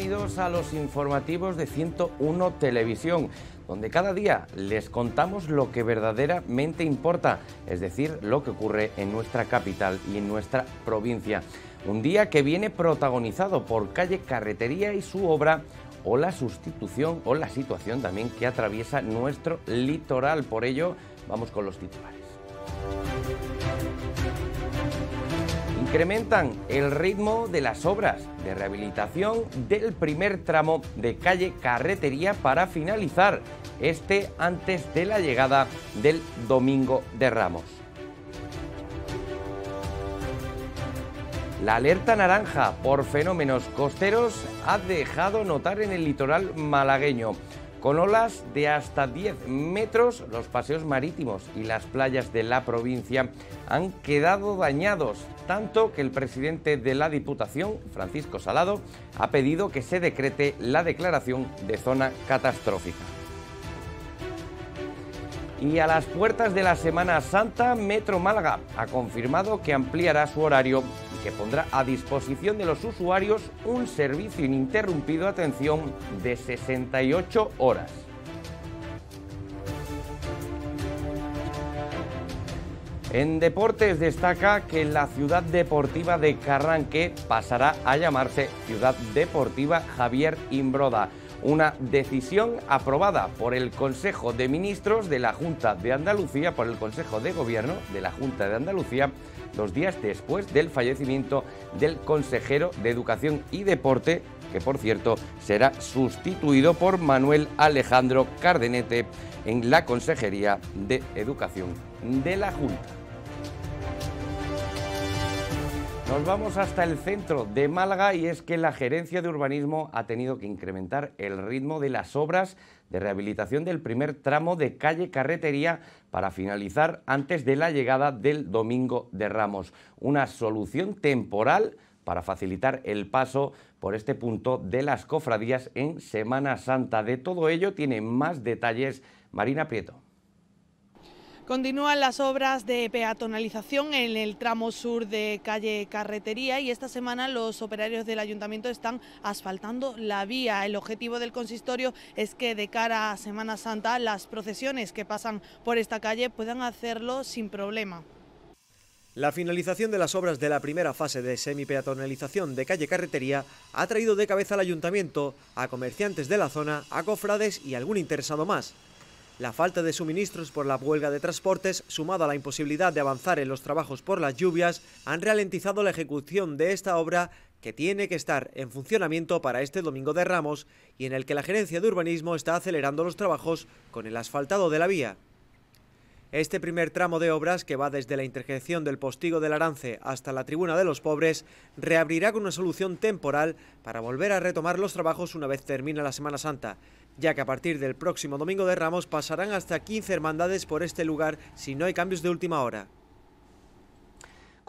bienvenidos a los informativos de 101 Televisión, donde cada día les contamos lo que verdaderamente importa, es decir, lo que ocurre en nuestra capital y en nuestra provincia. Un día que viene protagonizado por Calle Carretería y su obra o la sustitución o la situación también que atraviesa nuestro litoral. Por ello, vamos con los titulares. Incrementan el ritmo de las obras de rehabilitación del primer tramo de calle Carretería para finalizar este antes de la llegada del Domingo de Ramos. La alerta naranja por fenómenos costeros ha dejado notar en el litoral malagueño. Con olas de hasta 10 metros, los paseos marítimos y las playas de la provincia han quedado dañados, tanto que el presidente de la Diputación, Francisco Salado, ha pedido que se decrete la declaración de zona catastrófica. Y a las puertas de la Semana Santa, Metro Málaga ha confirmado que ampliará su horario que pondrá a disposición de los usuarios un servicio ininterrumpido atención de 68 horas. En deportes destaca que la ciudad deportiva de Carranque pasará a llamarse Ciudad Deportiva Javier Imbroda, una decisión aprobada por el Consejo de Ministros de la Junta de Andalucía, por el Consejo de Gobierno de la Junta de Andalucía dos días después del fallecimiento del consejero de Educación y Deporte, que por cierto será sustituido por Manuel Alejandro Cardenete en la Consejería de Educación de la Junta. Nos vamos hasta el centro de Málaga y es que la gerencia de urbanismo ha tenido que incrementar el ritmo de las obras de rehabilitación del primer tramo de calle Carretería para finalizar antes de la llegada del Domingo de Ramos. Una solución temporal para facilitar el paso por este punto de las cofradías en Semana Santa. De todo ello tiene más detalles Marina Prieto. Continúan las obras de peatonalización en el tramo sur de calle Carretería y esta semana los operarios del ayuntamiento están asfaltando la vía. El objetivo del consistorio es que de cara a Semana Santa las procesiones que pasan por esta calle puedan hacerlo sin problema. La finalización de las obras de la primera fase de semipeatonalización de calle Carretería ha traído de cabeza al ayuntamiento, a comerciantes de la zona, a cofrades y algún interesado más. La falta de suministros por la huelga de transportes, sumado a la imposibilidad de avanzar en los trabajos por las lluvias, han ralentizado la ejecución de esta obra que tiene que estar en funcionamiento para este Domingo de Ramos y en el que la Gerencia de Urbanismo está acelerando los trabajos con el asfaltado de la vía. Este primer tramo de obras, que va desde la intersección del Postigo del Arance hasta la Tribuna de los Pobres, reabrirá con una solución temporal para volver a retomar los trabajos una vez termine la Semana Santa, ya que a partir del próximo domingo de Ramos pasarán hasta 15 hermandades por este lugar si no hay cambios de última hora.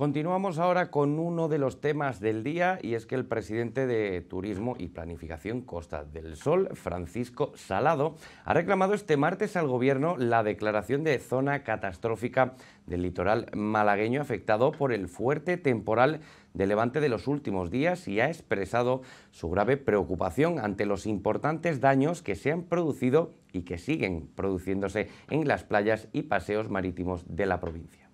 Continuamos ahora con uno de los temas del día y es que el presidente de Turismo y Planificación Costa del Sol, Francisco Salado, ha reclamado este martes al Gobierno la declaración de zona catastrófica del litoral malagueño afectado por el fuerte temporal de levante de los últimos días y ha expresado su grave preocupación ante los importantes daños que se han producido y que siguen produciéndose en las playas y paseos marítimos de la provincia.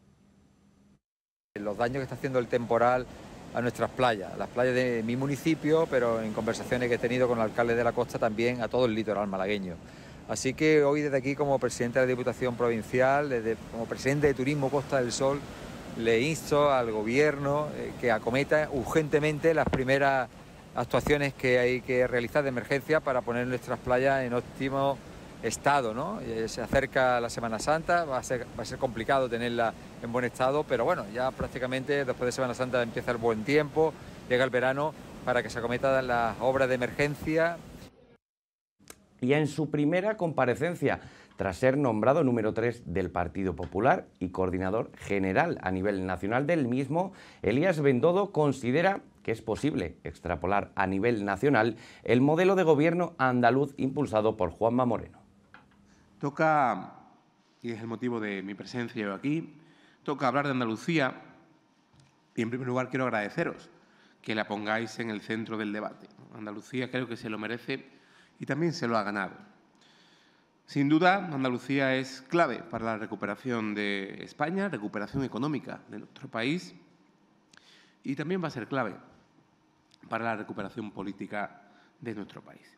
Los daños que está haciendo el temporal a nuestras playas, las playas de mi municipio, pero en conversaciones que he tenido con el alcalde de la costa también a todo el litoral malagueño. Así que hoy desde aquí como presidente de la Diputación Provincial, desde, como presidente de Turismo Costa del Sol, le insto al gobierno eh, que acometa urgentemente las primeras actuaciones que hay que realizar de emergencia para poner nuestras playas en óptimo estado, ¿no? Eh, se acerca la Semana Santa, va a, ser, complicado tenerla en buen estado, pero bueno, ya prácticamente después de Semana Santa empieza el buen tiempo, llega el verano para que se acometan las obras de emergencia. Y en su primera comparecencia, tras ser nombrado número 3 del Partido Popular y coordinador general a nivel nacional del mismo, Elías Bendodo considera que es posible extrapolar a nivel nacional el modelo de gobierno andaluz impulsado por Juanma Moreno. Toca, y es el motivo de mi presencia aquí, toca hablar de Andalucía y en primer lugar quiero agradeceros que la pongáis en el centro del debate. Andalucía creo que se lo merece y también se lo ha ganado. Sin duda, Andalucía es clave para la recuperación de España, recuperación económica de nuestro país y también va a ser clave para la recuperación política de nuestro país.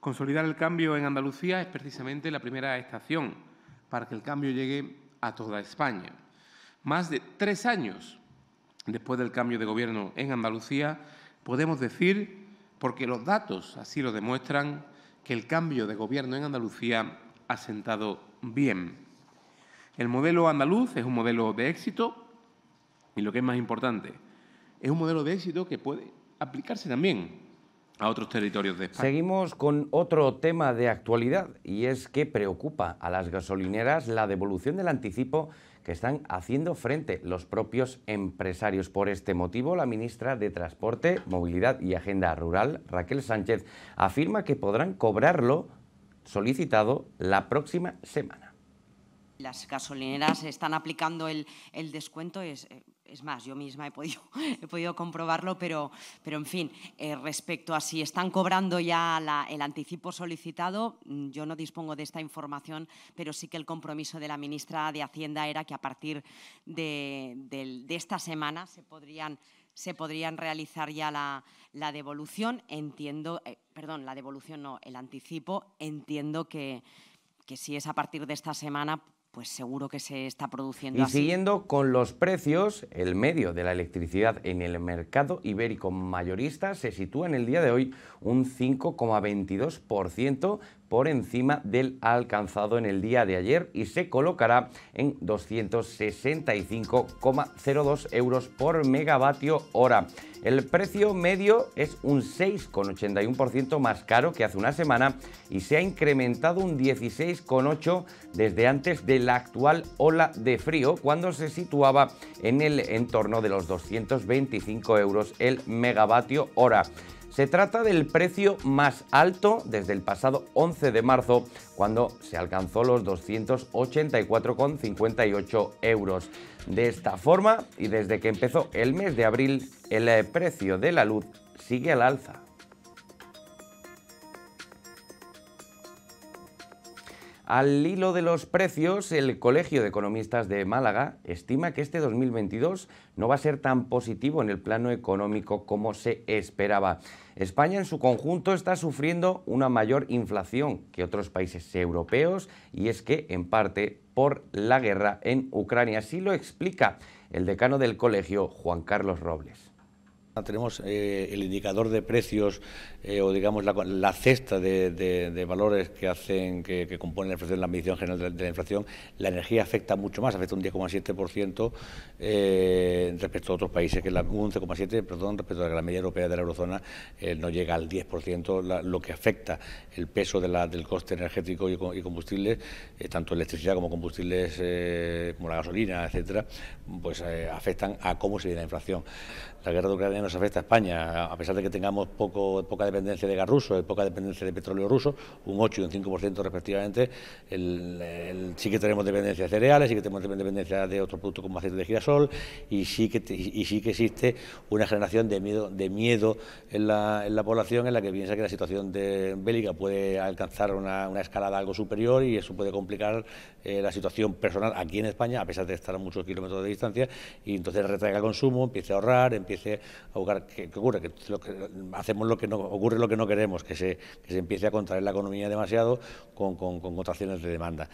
Consolidar el cambio en Andalucía es precisamente la primera estación para que el cambio llegue a toda España. Más de tres años después del cambio de gobierno en Andalucía, podemos decir, porque los datos así lo demuestran, que el cambio de gobierno en Andalucía ha sentado bien. El modelo andaluz es un modelo de éxito y lo que es más importante, es un modelo de éxito que puede aplicarse también a otros territorios de España. Seguimos con otro tema de actualidad y es que preocupa a las gasolineras la devolución del anticipo que están haciendo frente los propios empresarios. Por este motivo, la ministra de Transporte, Movilidad y Agenda Rural, Raquel Sánchez, afirma que podrán cobrarlo solicitado la próxima semana. Las gasolineras están aplicando el, descuento, es, es más, yo misma he podido, he podido comprobarlo, pero, pero en fin, eh, respecto a si están cobrando ya el anticipo solicitado, mm, yo no dispongo de esta información, pero sí que el compromiso de la ministra de Hacienda era que a partir de, esta semana se podrían, se podrían realizar ya la, devolución. Entiendo, eh, perdón, la devolución no, el anticipo. Entiendo que, que si es a partir de esta semana, pues seguro que se está produciendo y siguiendo con los precios, el medio de la electricidad en el mercado ibérico mayorista se sitúa en el día de hoy un 5,22% por encima del alcanzado en el día de ayer y se colocará en 265,02 euros por megavatio hora. El precio medio es un 6,81% más caro que hace una semana y se ha incrementado un 16,8% desde antes de la actual ola de frío, cuando se situaba en el entorno de los 225 euros el megavatio hora. Se trata del precio más alto desde el pasado 11 de marzo, cuando se alcanzó los 284,58 euros. De esta forma, y desde que empezó el mes de abril, el precio de la luz sigue al alza. Al hilo de los precios, el Colegio de Economistas de Málaga estima que este 2022 no va a ser tan positivo en el plano económico como se esperaba. España en su conjunto está sufriendo una mayor inflación que otros países europeos y es que en parte por la guerra en Ucrania. Así lo explica el decano del colegio, Juan Carlos Robles. Tenemos eh, el indicador de precios eh, o digamos la, cesta de, valores que hacen que, que componen la inflación, la medición general de, la inflación. La energía afecta mucho más, afecta un 10,7% eh, respecto a otros países, que un 11,7% perdón, respecto a la media europea de la eurozona no llega al 10%, lo que afecta el peso del coste energético y, combustibles, tanto electricidad como combustibles como la gasolina, etcétera, pues afectan a cómo se vive la inflación. La guerra de Ucrania nos afecta a España, a pesar de que tengamos poca dependencia de gas ruso poca dependencia de petróleo ruso, un 8 y un 5% respectivamente. sí que tenemos dependencia de cereales, sí que tenemos dependencia de otros productos como aceite de girasol y sí que, sí que existe una generación de miedo, de miedo en, la, población en la que piensa que la situación de bélica puede alcanzar una, una escalada algo superior y eso puede complicar eh, la situación personal aquí en España, a pesar de estar a muchos kilómetros de distancia, y entonces retraiga el consumo, empiece a ahorrar, empiece buscar, ¿qué, ocurre? Que, hacemos lo que no, ocurre lo que no queremos, que se, que se empiece a contraer la economía demasiado con, con, con contracciones de demanda.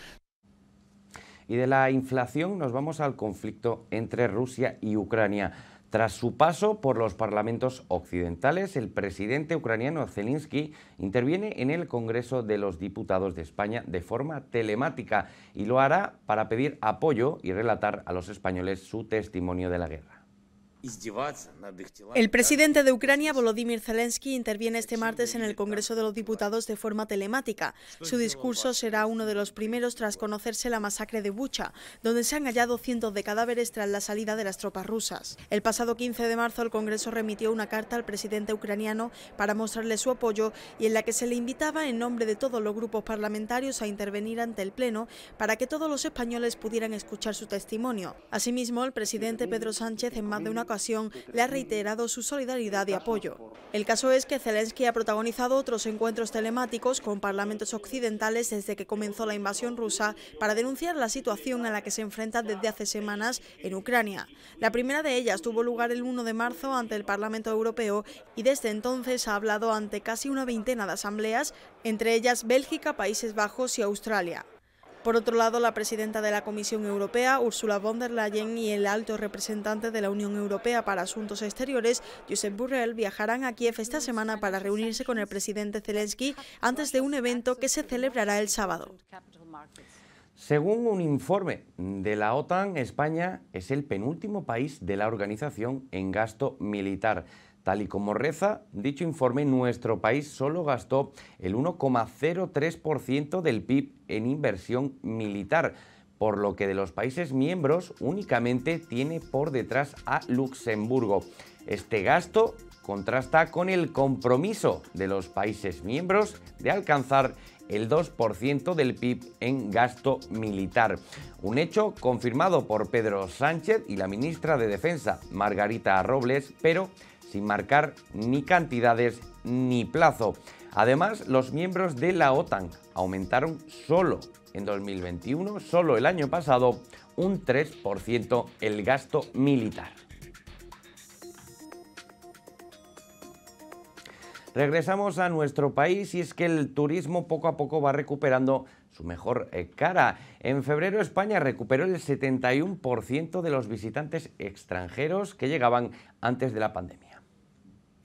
Y de la inflación nos vamos al conflicto entre Rusia y Ucrania. Tras su paso por los parlamentos occidentales, el presidente ucraniano Zelensky interviene en el Congreso de los Diputados de España de forma telemática y lo hará para pedir apoyo y relatar a los españoles su testimonio de la guerra. El presidente de Ucrania, Volodymyr Zelensky, interviene este martes en el Congreso de los Diputados de forma telemática. Su discurso será uno de los primeros tras conocerse la masacre de Bucha, donde se han hallado cientos de cadáveres tras la salida de las tropas rusas. El pasado 15 de marzo, el Congreso remitió una carta al presidente ucraniano para mostrarle su apoyo y en la que se le invitaba en nombre de todos los grupos parlamentarios a intervenir ante el Pleno para que todos los españoles pudieran escuchar su testimonio. Asimismo, el presidente Pedro Sánchez, en más de una ocasión, ocasión le ha reiterado su solidaridad y apoyo. El caso es que Zelensky ha protagonizado otros encuentros telemáticos con parlamentos occidentales desde que comenzó la invasión rusa para denunciar la situación a la que se enfrenta desde hace semanas en Ucrania. La primera de ellas tuvo lugar el 1 de marzo ante el Parlamento Europeo y desde entonces ha hablado ante casi una veintena de asambleas, entre ellas Bélgica, Países Bajos y Australia. Por otro lado, la presidenta de la Comisión Europea, Ursula von der Leyen, y el alto representante de la Unión Europea para Asuntos Exteriores, Josep Borrell, viajarán a Kiev esta semana para reunirse con el presidente Zelensky antes de un evento que se celebrará el sábado. Según un informe de la OTAN, España es el penúltimo país de la organización en gasto militar. Tal y como reza dicho informe, nuestro país solo gastó el 1,03% del PIB en inversión militar, por lo que de los países miembros únicamente tiene por detrás a Luxemburgo. Este gasto contrasta con el compromiso de los países miembros de alcanzar el 2% del PIB en gasto militar. Un hecho confirmado por Pedro Sánchez y la ministra de Defensa, Margarita Robles, pero sin marcar ni cantidades ni plazo. Además, los miembros de la OTAN aumentaron solo en 2021, solo el año pasado, un 3% el gasto militar. Regresamos a nuestro país y es que el turismo poco a poco va recuperando su mejor eh, cara. En febrero España recuperó el 71% de los visitantes extranjeros que llegaban antes de la pandemia.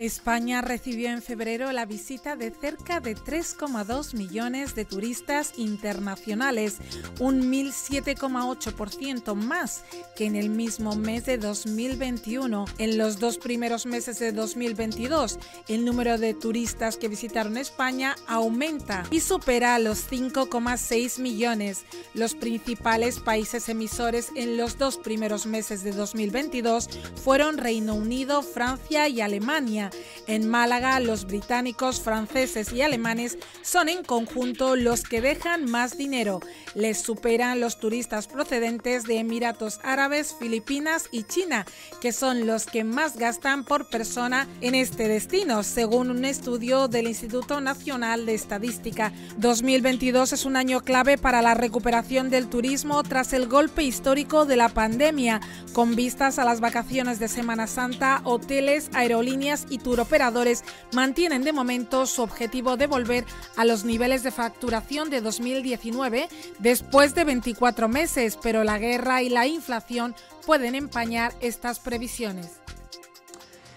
España recibió en febrero la visita de cerca de 3,2 millones de turistas internacionales, un 1.007,8% más que en el mismo mes de 2021. En los dos primeros meses de 2022, el número de turistas que visitaron España aumenta y supera los 5,6 millones. Los principales países emisores en los dos primeros meses de 2022 fueron Reino Unido, Francia y Alemania en Málaga, los británicos, franceses y alemanes son en conjunto los que dejan más dinero. Les superan los turistas procedentes de Emiratos Árabes, Filipinas y China, que son los que más gastan por persona en este destino, según un estudio del Instituto Nacional de Estadística. 2022 es un año clave para la recuperación del turismo tras el golpe histórico de la pandemia, con vistas a las vacaciones de Semana Santa, hoteles, aerolíneas y operadores mantienen de momento su objetivo de volver a los niveles de facturación de 2019 después de 24 meses, pero la guerra y la inflación pueden empañar estas previsiones.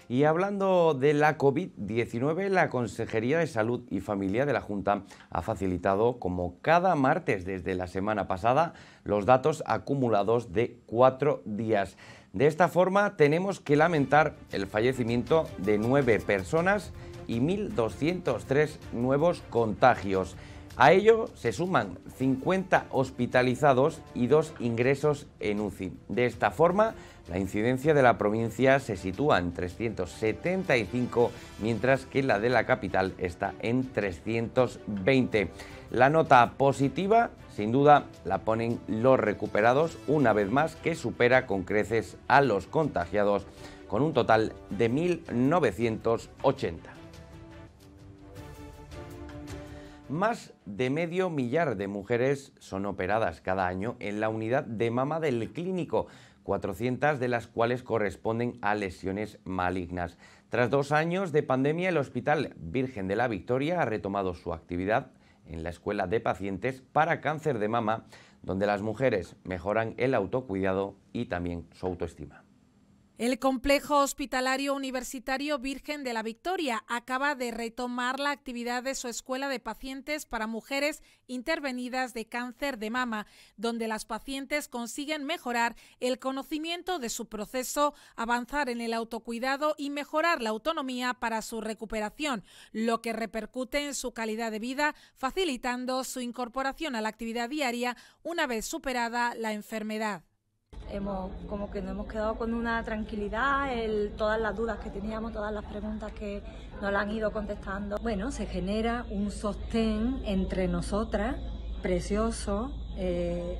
Y hablando de la COVID-19, la Consejería de Salud y Familia de la Junta ha facilitado, como cada martes desde la semana pasada, los datos acumulados de cuatro días. De esta forma tenemos que lamentar el fallecimiento de nueve personas y 1.203 nuevos contagios. A ello se suman 50 hospitalizados y dos ingresos en UCI. De esta forma, la incidencia de la provincia se sitúa en 375, mientras que la de la capital está en 320. La nota positiva, sin duda, la ponen los recuperados, una vez más que supera con creces a los contagiados, con un total de 1.980. Más de medio millar de mujeres son operadas cada año en la unidad de mama del clínico, 400 de las cuales corresponden a lesiones malignas. Tras dos años de pandemia, el Hospital Virgen de la Victoria ha retomado su actividad en la Escuela de Pacientes para Cáncer de Mama, donde las mujeres mejoran el autocuidado y también su autoestima. El complejo hospitalario universitario Virgen de la Victoria acaba de retomar la actividad de su escuela de pacientes para mujeres intervenidas de cáncer de mama, donde las pacientes consiguen mejorar el conocimiento de su proceso, avanzar en el autocuidado y mejorar la autonomía para su recuperación, lo que repercute en su calidad de vida, facilitando su incorporación a la actividad diaria una vez superada la enfermedad hemos como que nos hemos quedado con una tranquilidad, el, todas las dudas que teníamos, todas las preguntas que nos la han ido contestando. Bueno, se genera un sostén entre nosotras precioso, eh,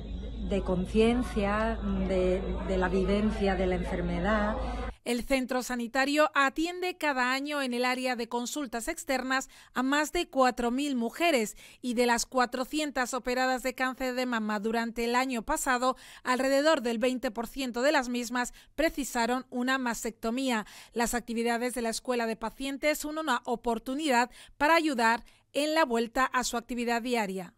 de conciencia, de, de la vivencia de la enfermedad. El centro sanitario atiende cada año en el área de consultas externas a más de 4.000 mujeres y de las 400 operadas de cáncer de mama durante el año pasado, alrededor del 20% de las mismas precisaron una mastectomía. Las actividades de la escuela de pacientes son una oportunidad para ayudar en la vuelta a su actividad diaria.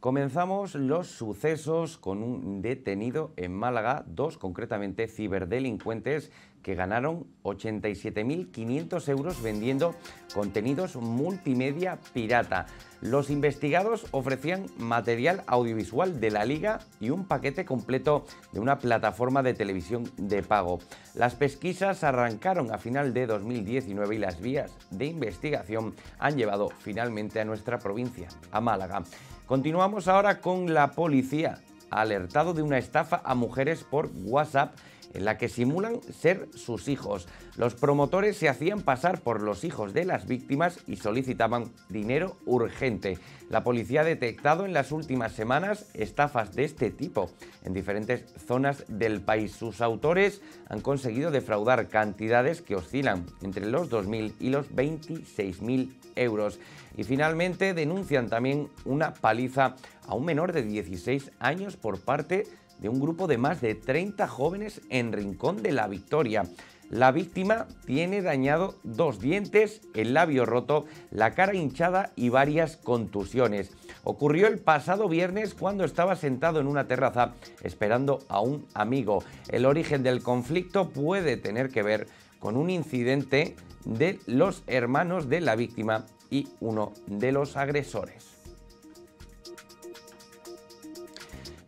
Comenzamos los sucesos con un detenido en Málaga, dos concretamente ciberdelincuentes que ganaron 87.500 euros vendiendo contenidos multimedia pirata. Los investigados ofrecían material audiovisual de la liga y un paquete completo de una plataforma de televisión de pago. Las pesquisas arrancaron a final de 2019 y las vías de investigación han llevado finalmente a nuestra provincia, a Málaga. Continuamos ahora con la policía, alertado de una estafa a mujeres por WhatsApp en la que simulan ser sus hijos. Los promotores se hacían pasar por los hijos de las víctimas y solicitaban dinero urgente. La policía ha detectado en las últimas semanas estafas de este tipo en diferentes zonas del país. Sus autores han conseguido defraudar cantidades que oscilan entre los 2.000 y los 26.000 euros. Y finalmente denuncian también una paliza a un menor de 16 años por parte de un grupo de más de 30 jóvenes en Rincón de la Victoria. La víctima tiene dañado dos dientes, el labio roto, la cara hinchada y varias contusiones. Ocurrió el pasado viernes cuando estaba sentado en una terraza esperando a un amigo. El origen del conflicto puede tener que ver con un incidente de los hermanos de la víctima y uno de los agresores.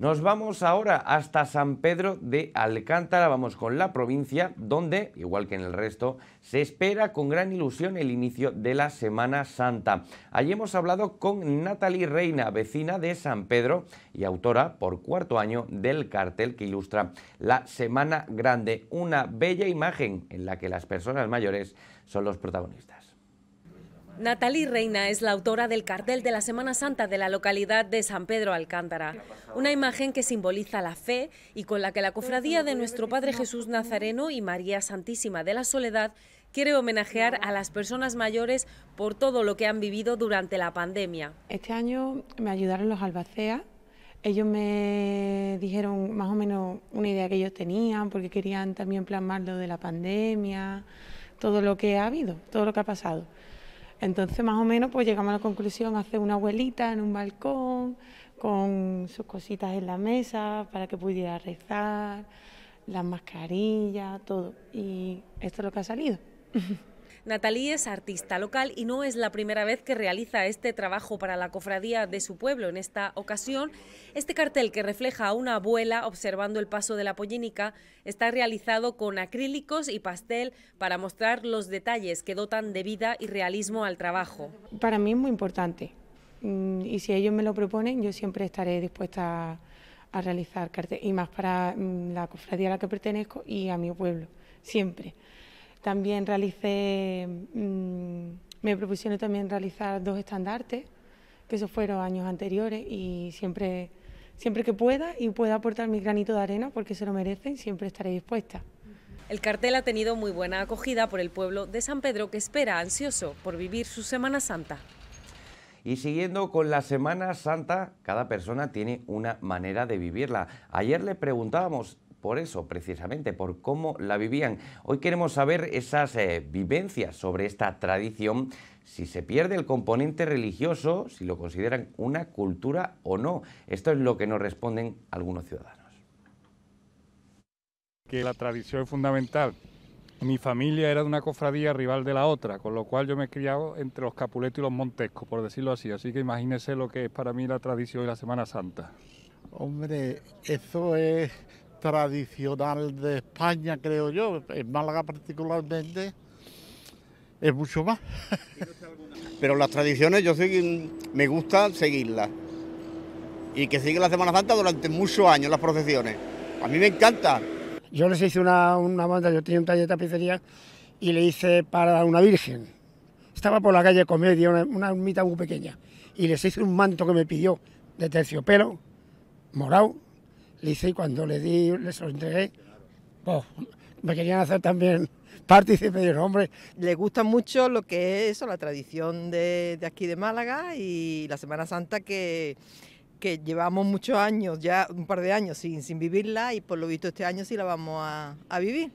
Nos vamos ahora hasta San Pedro de Alcántara, vamos con la provincia, donde, igual que en el resto, se espera con gran ilusión el inicio de la Semana Santa. Allí hemos hablado con Natalie Reina, vecina de San Pedro y autora por cuarto año del cartel que ilustra la Semana Grande, una bella imagen en la que las personas mayores son los protagonistas. Natalie Reina es la autora del cartel de la Semana Santa de la localidad de San Pedro Alcántara, una imagen que simboliza la fe y con la que la cofradía de nuestro Padre Jesús Nazareno y María Santísima de la Soledad quiere homenajear a las personas mayores por todo lo que han vivido durante la pandemia. Este año me ayudaron los albaceas, ellos me dijeron más o menos una idea que ellos tenían porque querían también plasmar lo de la pandemia, todo lo que ha habido, todo lo que ha pasado. Entonces, más o menos, pues llegamos a la conclusión, hacer una abuelita en un balcón, con sus cositas en la mesa, para que pudiera rezar, las mascarillas, todo. Y esto es lo que ha salido. Natalie es artista local y no es la primera vez que realiza este trabajo para la cofradía de su pueblo. En esta ocasión, este cartel que refleja a una abuela observando el paso de la pollénica está realizado con acrílicos y pastel para mostrar los detalles que dotan de vida y realismo al trabajo. Para mí es muy importante mm, y si ellos me lo proponen, yo siempre estaré dispuesta a, realizar cartel y más para mm, la cofradía a la que pertenezco y a mi pueblo, siempre. También realicé, mm, me propusieron también realizar dos estandartes, que esos fueron años anteriores y siempre, siempre que pueda y pueda aportar mi granito de arena porque se lo merecen, siempre estaré dispuesta. El cartel ha tenido muy buena acogida por el pueblo de San Pedro que espera ansioso por vivir su Semana Santa. Y siguiendo con la Semana Santa, cada persona tiene una manera de vivirla. Ayer le preguntábamos por eso, precisamente, por cómo la vivían. Hoy queremos saber esas eh, vivencias sobre esta tradición, si se pierde el componente religioso, si lo consideran una cultura o no. Esto es lo que nos responden algunos ciudadanos. Que la tradición es fundamental. Mi familia era de una cofradía rival de la otra, con lo cual yo me he criado entre los capuletos y los montescos, por decirlo así. Así que imagínese lo que es para mí la tradición de la Semana Santa. Hombre, eso es tradicional de España, creo yo, en Málaga particularmente, es mucho más. Pero las tradiciones yo me gusta seguirlas. Y que sigue la Semana Santa durante muchos años las procesiones. A mí me encanta. Yo les hice una, una banda, yo tenía un taller de tapicería y le hice para una virgen. Estaba por la calle Comedia, una, una mitad muy pequeña. Y les hice un manto que me pidió de terciopelo, morado, le hice y cuando le di, les lo entregué, oh, me querían hacer también partícipe de hombre. Le gusta mucho lo que es eso, la tradición de, aquí de Málaga y la Semana Santa que, que llevamos muchos años, ya un par de años sin, sin vivirla y por lo visto este año sí la vamos a, a vivir.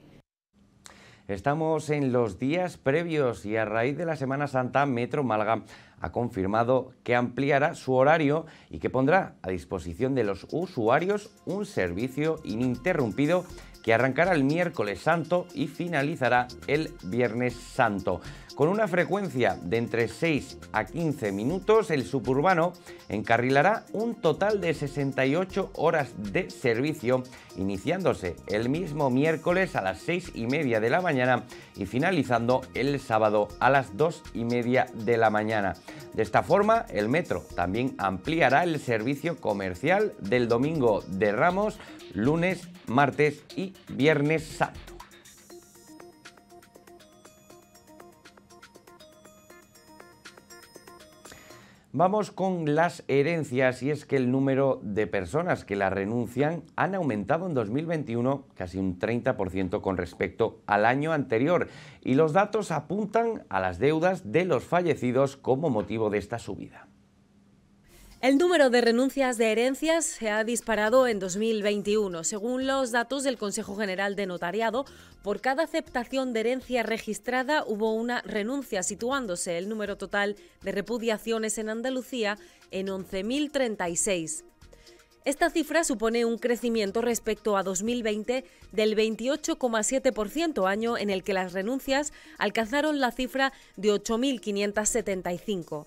Estamos en los días previos y a raíz de la Semana Santa, Metro Málaga ha confirmado que ampliará su horario y que pondrá a disposición de los usuarios un servicio ininterrumpido que arrancará el miércoles santo y finalizará el viernes santo. Con una frecuencia de entre 6 a 15 minutos, el suburbano encarrilará un total de 68 horas de servicio, iniciándose el mismo miércoles a las 6 y media de la mañana y finalizando el sábado a las 2 y media de la mañana. De esta forma, el metro también ampliará el servicio comercial del domingo de Ramos, lunes, martes y viernes santo. Vamos con las herencias y es que el número de personas que las renuncian han aumentado en 2021 casi un 30% con respecto al año anterior y los datos apuntan a las deudas de los fallecidos como motivo de esta subida. El número de renuncias de herencias se ha disparado en 2021. Según los datos del Consejo General de Notariado, por cada aceptación de herencia registrada hubo una renuncia, situándose el número total de repudiaciones en Andalucía en 11.036. Esta cifra supone un crecimiento respecto a 2020 del 28,7%, año en el que las renuncias alcanzaron la cifra de 8.575.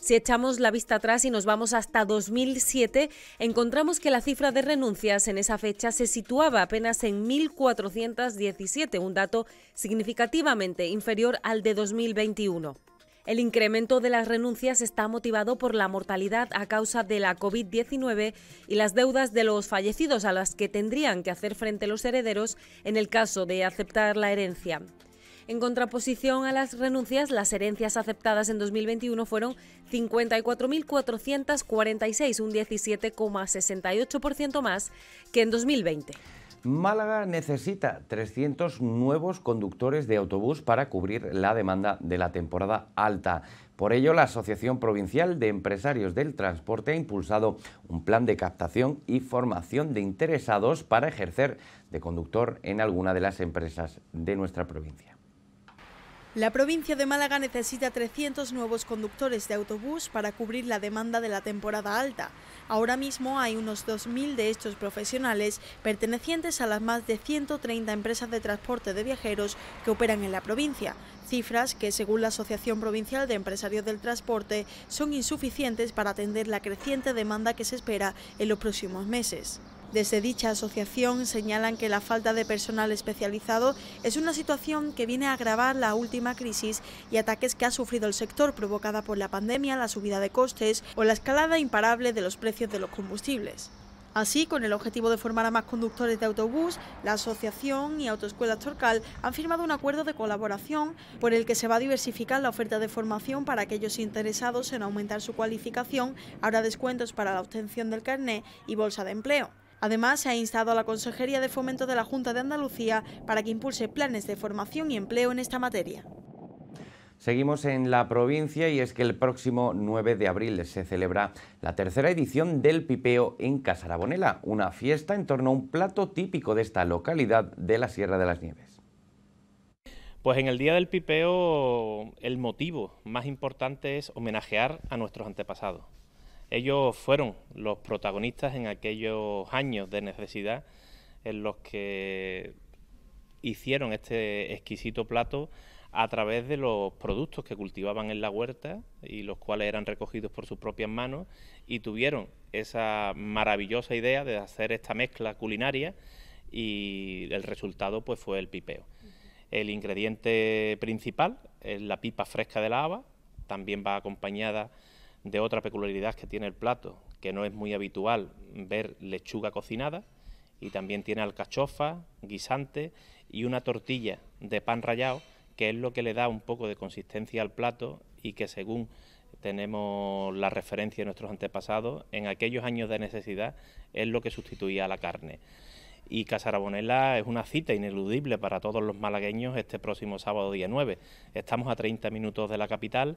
Si echamos la vista atrás y nos vamos hasta 2007, encontramos que la cifra de renuncias en esa fecha se situaba apenas en 1.417, un dato significativamente inferior al de 2021. El incremento de las renuncias está motivado por la mortalidad a causa de la COVID-19 y las deudas de los fallecidos a las que tendrían que hacer frente los herederos en el caso de aceptar la herencia. En contraposición a las renuncias, las herencias aceptadas en 2021 fueron 54.446, un 17,68% más que en 2020. Málaga necesita 300 nuevos conductores de autobús para cubrir la demanda de la temporada alta. Por ello, la Asociación Provincial de Empresarios del Transporte ha impulsado un plan de captación y formación de interesados para ejercer de conductor en alguna de las empresas de nuestra provincia. La provincia de Málaga necesita 300 nuevos conductores de autobús para cubrir la demanda de la temporada alta. Ahora mismo hay unos 2.000 de estos profesionales pertenecientes a las más de 130 empresas de transporte de viajeros que operan en la provincia, cifras que, según la Asociación Provincial de Empresarios del Transporte, son insuficientes para atender la creciente demanda que se espera en los próximos meses. Desde dicha asociación señalan que la falta de personal especializado es una situación que viene a agravar la última crisis y ataques que ha sufrido el sector provocada por la pandemia, la subida de costes o la escalada imparable de los precios de los combustibles. Así, con el objetivo de formar a más conductores de autobús, la Asociación y Autoescuela Torcal han firmado un acuerdo de colaboración por el que se va a diversificar la oferta de formación para aquellos interesados en aumentar su cualificación, habrá descuentos para la obtención del carné y bolsa de empleo. Además, se ha instado a la Consejería de Fomento de la Junta de Andalucía para que impulse planes de formación y empleo en esta materia. Seguimos en la provincia y es que el próximo 9 de abril se celebra la tercera edición del Pipeo en Casarabonela, una fiesta en torno a un plato típico de esta localidad de la Sierra de las Nieves. Pues en el Día del Pipeo el motivo más importante es homenajear a nuestros antepasados. Ellos fueron los protagonistas en aquellos años de necesidad en los que hicieron este exquisito plato a través de los productos que cultivaban en la huerta y los cuales eran recogidos por sus propias manos y tuvieron esa maravillosa idea de hacer esta mezcla culinaria y el resultado pues fue el pipeo. El ingrediente principal es la pipa fresca de la haba, también va acompañada de otra peculiaridad que tiene el plato, que no es muy habitual ver lechuga cocinada, y también tiene alcachofa, guisante y una tortilla de pan rallado, que es lo que le da un poco de consistencia al plato y que según tenemos la referencia de nuestros antepasados, en aquellos años de necesidad es lo que sustituía a la carne. y Casarabonela es una cita ineludible para todos los malagueños este próximo sábado día 9. Estamos a 30 minutos de la capital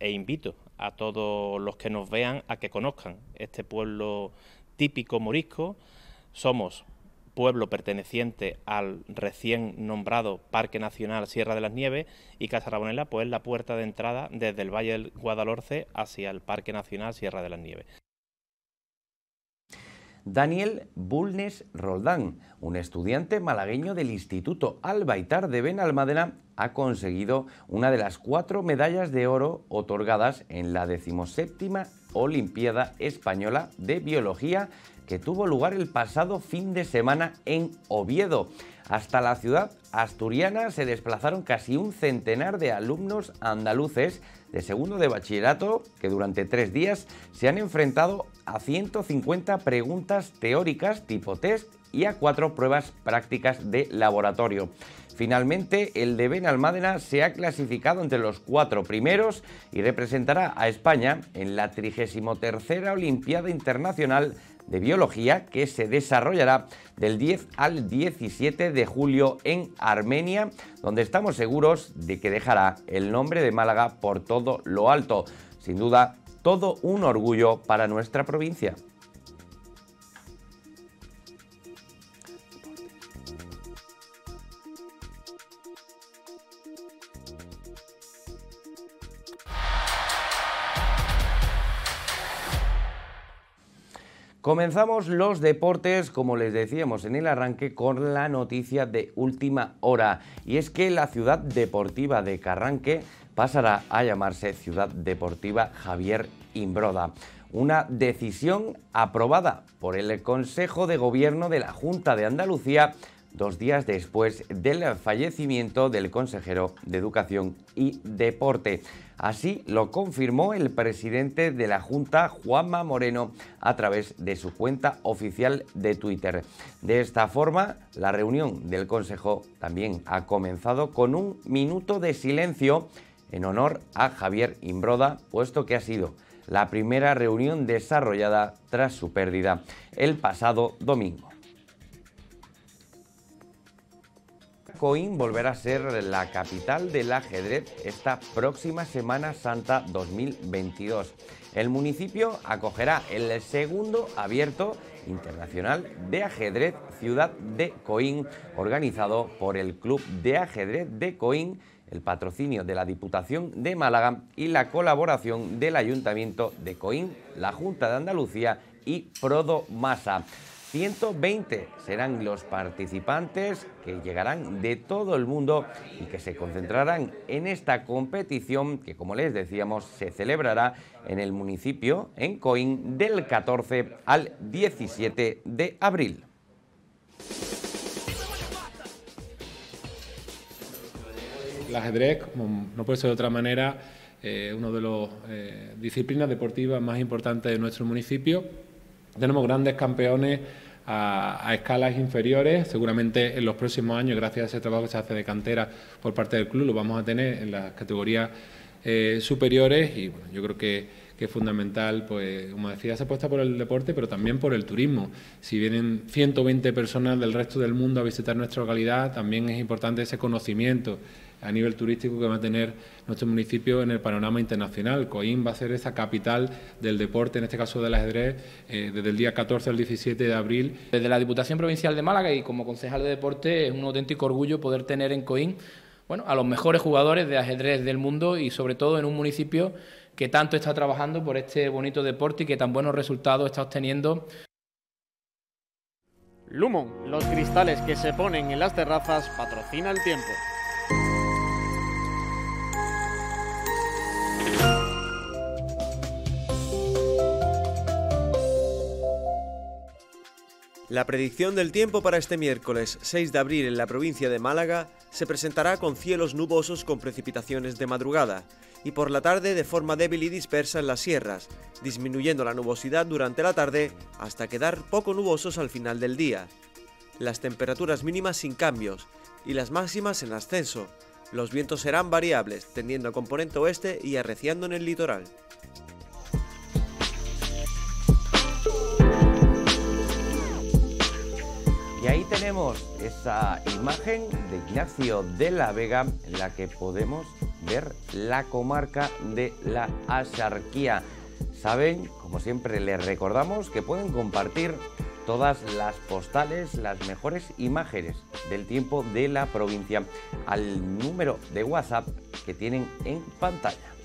e invito a todos los que nos vean a que conozcan este pueblo típico morisco. Somos pueblo perteneciente al recién nombrado Parque Nacional Sierra de las Nieves y Casarabonela pues la puerta de entrada desde el Valle del Guadalhorce hacia el Parque Nacional Sierra de las Nieves. Daniel Bulnes Roldán, un estudiante malagueño del Instituto Albaitar de Benalmádena, ha conseguido una de las cuatro medallas de oro otorgadas en la decimoséptima Olimpiada Española de Biología que tuvo lugar el pasado fin de semana en Oviedo. Hasta la ciudad asturiana se desplazaron casi un centenar de alumnos andaluces de segundo de bachillerato que durante tres días se han enfrentado a 150 preguntas teóricas tipo test y a cuatro pruebas prácticas de laboratorio. Finalmente, el de Benalmádena se ha clasificado entre los cuatro primeros y representará a España en la 33 Olimpiada Internacional de Biología que se desarrollará del 10 al 17 de julio en Armenia, donde estamos seguros de que dejará el nombre de Málaga por todo lo alto. Sin duda, todo un orgullo para nuestra provincia. Comenzamos los deportes, como les decíamos en el arranque, con la noticia de última hora. Y es que la ciudad deportiva de Carranque pasará a llamarse Ciudad Deportiva Javier Imbroda. Una decisión aprobada por el Consejo de Gobierno de la Junta de Andalucía dos días después del fallecimiento del consejero de Educación y Deporte. Así lo confirmó el presidente de la Junta, Juanma Moreno, a través de su cuenta oficial de Twitter. De esta forma, la reunión del Consejo también ha comenzado con un minuto de silencio en honor a Javier Imbroda, puesto que ha sido la primera reunión desarrollada tras su pérdida el pasado domingo. Coín volverá a ser la capital del ajedrez esta próxima Semana Santa 2022. El municipio acogerá el segundo abierto internacional de ajedrez Ciudad de Coín, organizado por el Club de Ajedrez de Coín, el patrocinio de la Diputación de Málaga y la colaboración del Ayuntamiento de Coín, la Junta de Andalucía y Prodo Masa. 120 serán los participantes que llegarán de todo el mundo y que se concentrarán en esta competición que, como les decíamos, se celebrará en el municipio, en Coín, del 14 al 17 de abril. El ajedrez, como no puede ser de otra manera, eh, una de las eh, disciplinas deportivas más importantes de nuestro municipio tenemos grandes campeones a, escalas inferiores. Seguramente en los próximos años, gracias a ese trabajo que se hace de cantera por parte del club, lo vamos a tener en las categorías eh, superiores y yo creo que, es fundamental, pues como decía, se apuesta por el deporte, pero también por el turismo. Si vienen 120 personas del resto del mundo a visitar nuestra localidad, también es importante ese conocimiento a nivel turístico que va a tener nuestro municipio en el panorama internacional. Coín va a ser esa capital del deporte, en este caso del ajedrez, eh, desde el día 14 al 17 de abril. Desde la Diputación Provincial de Málaga y como concejal de deporte es un auténtico orgullo poder tener en Coín bueno, a los mejores jugadores de ajedrez del mundo y sobre todo en un municipio que tanto está trabajando por este bonito deporte y que tan buenos resultados está obteniendo. Lumon, los cristales que se ponen en las terrazas, patrocina el tiempo. La predicción del tiempo para este miércoles 6 de abril en la provincia de Málaga se presentará con cielos nubosos con precipitaciones de madrugada y por la tarde de forma débil y dispersa en las sierras, disminuyendo la nubosidad durante la tarde hasta quedar poco nubosos al final del día. Las temperaturas mínimas sin cambios y las máximas en ascenso. Los vientos serán variables, tendiendo a componente oeste y arreciando en el litoral. Y ahí tenemos esa imagen de Ignacio de la Vega en la que podemos ver la comarca de la Asarquía. Saben, como siempre les recordamos, que pueden compartir todas las postales, las mejores imágenes del tiempo de la provincia al número de WhatsApp que tienen en pantalla.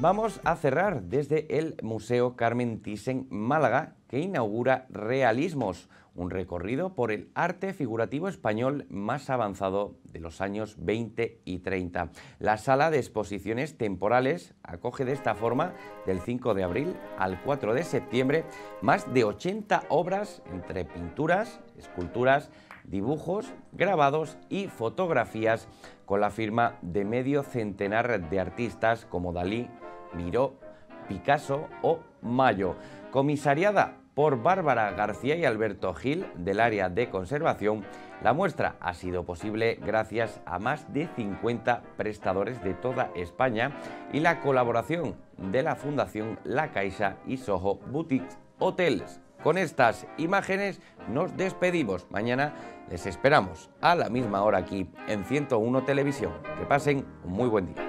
Vamos a cerrar desde el Museo Carmen Thyssen Málaga, que inaugura Realismos, un recorrido por el arte figurativo español más avanzado de los años 20 y 30. La sala de exposiciones temporales acoge de esta forma, del 5 de abril al 4 de septiembre, más de 80 obras entre pinturas, esculturas, dibujos, grabados y fotografías con la firma de medio centenar de artistas como Dalí, Miró, Picasso o Mayo. Comisariada por Bárbara García y Alberto Gil del área de conservación, la muestra ha sido posible gracias a más de 50 prestadores de toda España y la colaboración de la Fundación La Caixa y Soho Boutiques Hotels. Con estas imágenes nos despedimos. Mañana les esperamos a la misma hora aquí en 101 Televisión. Que pasen un muy buen día.